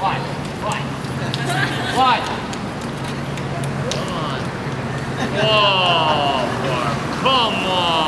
Wide. Wide. Wide. Come on. Whoa. Come on.